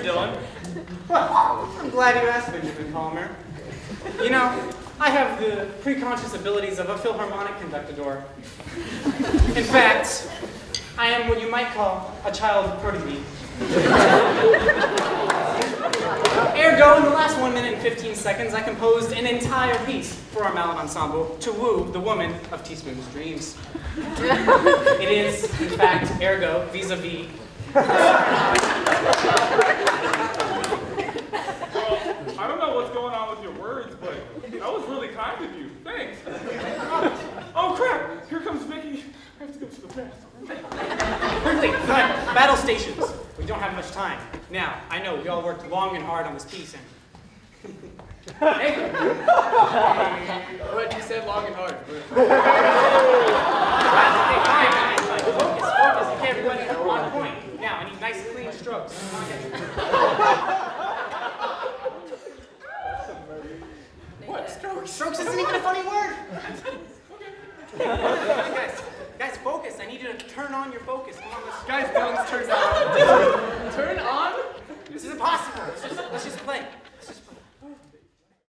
Dylan. Well, I'm glad you asked, Benjamin Palmer. You know, I have the preconscious abilities of a Philharmonic conductor. In fact, I am what you might call a child prodigy. Ergo, in the last 1 minute and 15 seconds, I composed an entire piece for our mallet ensemble to woo the woman of Teaspoon's dreams. It is, in fact, ergo, vis-a-vis. Well, I don't know what's going on with your words, but that was really kind of you. Thanks. Oh, crap! Here comes Vicky. I have to go to the bathroom. Quickly, cut, battle stations. We don't have much time. Now, I know we all worked long and hard on this piece, and... hey, But you said long and hard. okay, fine, fine, fine. Focus, focus. Okay, everybody, on point. Now, I need nice, clean strokes. Strokes? Strokes isn't even a funny word. guys, guys, focus. I need you to turn on your focus. Come on, let's... Guys, guns turned on. Turn on? This is impossible. Let's just, let's just play.